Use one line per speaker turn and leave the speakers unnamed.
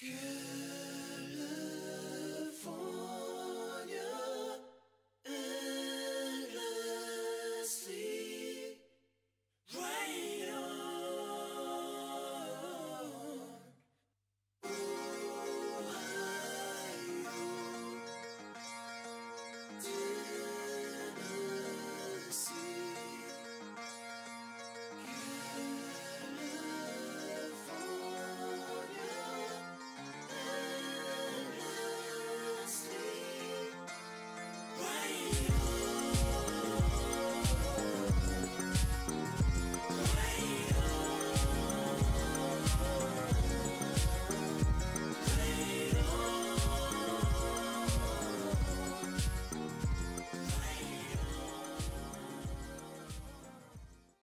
Good.